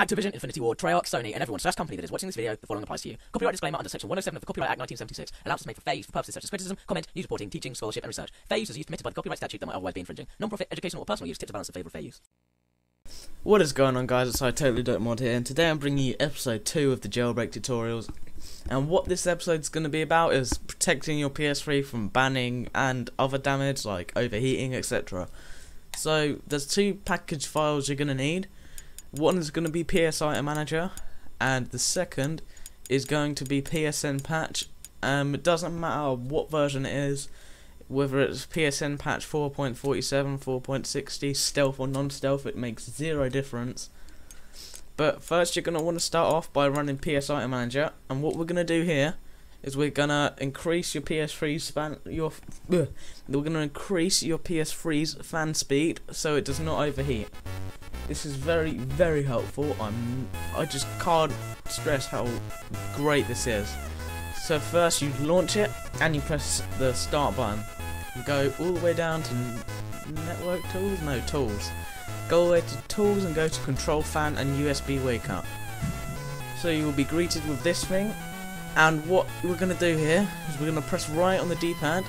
Activision, Infinity Ward, Treyarch, Sony, and everyone slash company that is watching this video, the following applies to you. Copyright disclaimer under Section 107 of the Copyright Act 1976 allows us to make for use for purposes such as criticism, comment, news reporting, teaching, scholarship, and research. Use is used permitted by the copyright statute that might otherwise be infringing. Non-profit, educational, or personal use tip to balance in favour of fair use. What is going on guys, it's I Totally Don't Mod here and today I'm bringing you episode 2 of the jailbreak tutorials and what this episode is going to be about is protecting your PS3 from banning and other damage like overheating etc. So there's two package files you're going to need, one is going to be PSITA Manager and the second is going to be PSN Patch um, it doesn't matter what version it is whether it's PSN patch 4.47, 4.60, stealth or non-stealth, it makes zero difference. But first you're going to want to start off by running PSITA Manager, and what we're going to do here is we're going to increase your PS3's fan, your, ugh, we're going to increase your PS3's fan speed so it does not overheat. This is very, very helpful. I'm, I just can't stress how great this is. So first you launch it and you press the start button go all the way down to network tools, no tools. Go all the way to tools and go to control fan and USB wake up. So you will be greeted with this thing and what we're going to do here is we're going to press right on the D-pad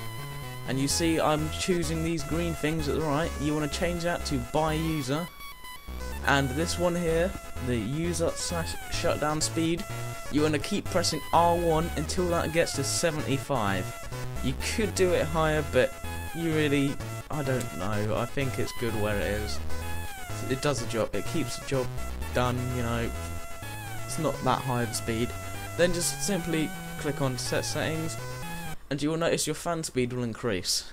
and you see I'm choosing these green things at the right. You want to change that to by user and this one here, the user slash shutdown speed, you want to keep pressing R1 until that gets to 75. You could do it higher, but you really, I don't know. I think it's good where it is. It does the job. It keeps the job done, you know. It's not that high of a speed. Then just simply click on set settings and you will notice your fan speed will increase.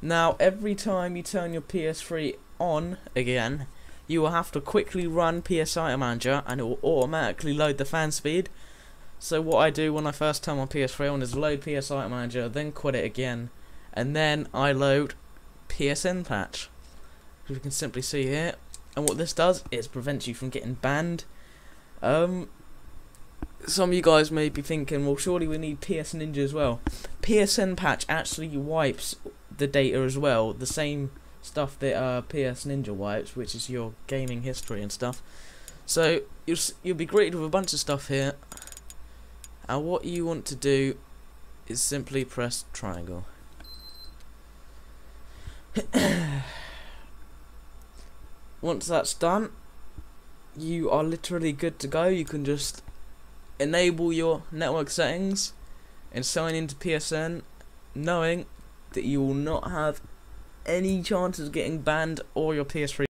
Now, every time you turn your PS3 on again, you will have to quickly run PS Manager and it will automatically load the fan speed. So what I do when I first turn my PS3 on is load PS Manager, then quit it again, and then I load PSN patch. As you can simply see here. And what this does is prevents you from getting banned. Um, some of you guys may be thinking, well, surely we need PS Ninja as well. PSN patch actually wipes the data as well, the same stuff that uh, PS Ninja wipes, which is your gaming history and stuff. So you'll you'll be greeted with a bunch of stuff here, and what you want to do is simply press triangle. Once that's done, you are literally good to go. You can just enable your network settings and sign into PSN knowing that you will not have any chance of getting banned or your PS3